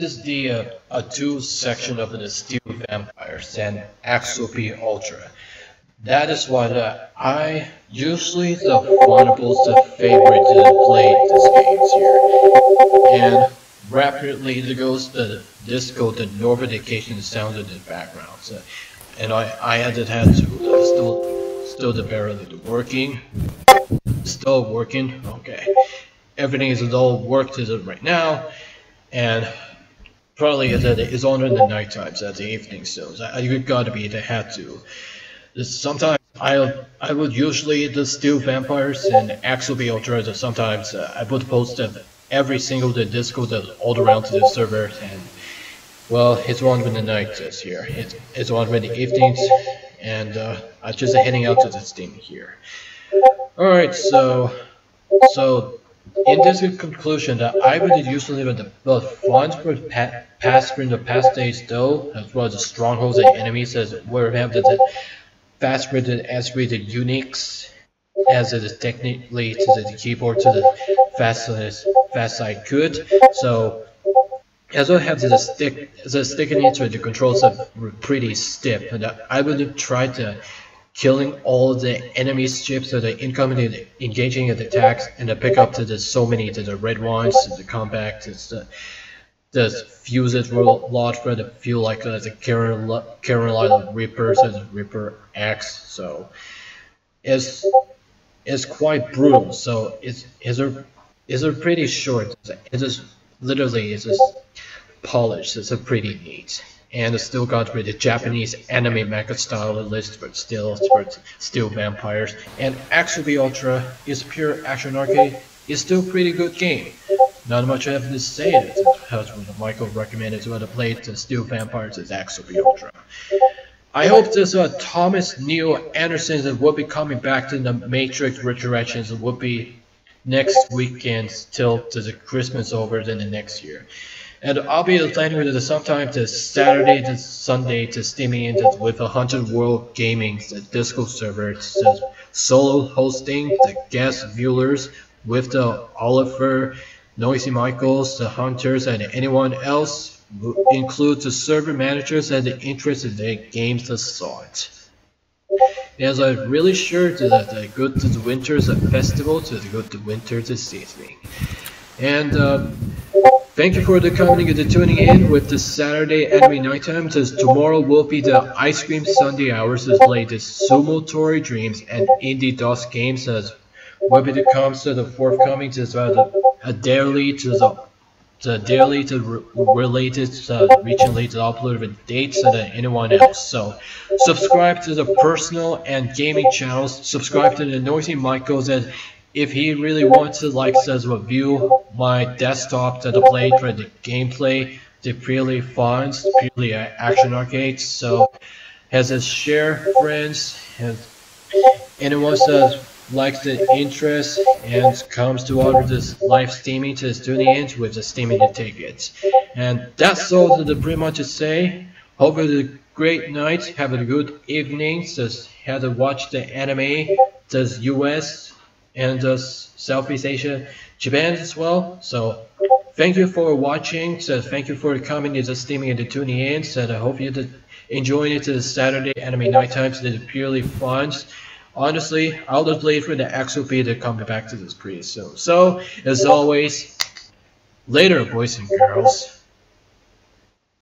This is the uh, a two section of the Steel Vampires and XOP Ultra. That is why uh, I usually the one of the favorite to play this games here. And rapidly there goes the disco the notification sound in the background. So, and I I added had to uh, still still the barely working. Still working. Okay. Everything is all worked right now. And probably it's on in the night times at the evening so you gotta be they had to. Sometimes I I would usually Steel Vampires and XOP ultra sometimes uh, I would post them every single the that all around to the server and well it's on in the night this year. It, it's on in the evenings and uh, I'm just heading out to the steam here. Alright so so in this conclusion that I would usually the both funds for past in the past days though, as well as the strongholds and enemies as where have the, fast rated as rated Unix as it is technically to the keyboard to the fast as fast I could. So as well have the stick the sticking into the controls are pretty stiff and I would try to killing all the enemy ships that are incoming engaging in the attacks and the pickup to the so many to the red ones to the combat to the the fuses large for the feel like uh, the Carolina Reapers as a Reaper X so it's it's quite brutal. So it's it's a it's a pretty short it's just literally it's just polished it's a pretty neat and it's still got rid of Japanese anime mecha style list, but still, but still vampires. And XOP Ultra is pure action arcade. It's still a pretty good game. Not much I have to say it. Michael recommended to other play to Steel Vampires is XOP Ultra. I hope this uh, Thomas Neil Anderson that will be coming back to the Matrix Resurrections will be next weekend till to the Christmas over then the next year. And I'll be planning with it sometime to Saturday to Sunday to steaming into with a Hunter World Gaming the Discord server. the solo hosting, the guest viewers with the Oliver, Noisy Michaels, the Hunters, and anyone else include the server managers and the interest in the games assault. As I'm really sure that I go to the Winter's a Festival to go to winter Winter's Seasoning. And um, Thank you for the coming and the tuning in with the Saturday Anime Night Time. Says tomorrow will be the Ice Cream Sunday hours play the Sumotori Dreams and Indie DOS games as when it comes to the forthcoming as to the a daily to the the daily to re related uh, region related upload of dates than anyone else. So subscribe to the personal and gaming channels. Subscribe to the Noisy Michaels and if he really wants to like says review my desktop to the play for the gameplay the purely fun purely action arcade. so has his share friends and anyone that likes the interest and comes to order this live streaming to tuning in with the steaming tickets. And that's all that I pretty much to say. Hope you a great night. Have a good evening. Just had to watch the anime does us and uh, Southeast Asia, Japan as well. So thank you for watching. So thank you for coming the streaming and tuning in. So I hope you're enjoying it to the Saturday anime night times. So it's purely fun. Honestly, I'll just play for the XOP to come back to this pretty soon. So as always, later boys and girls.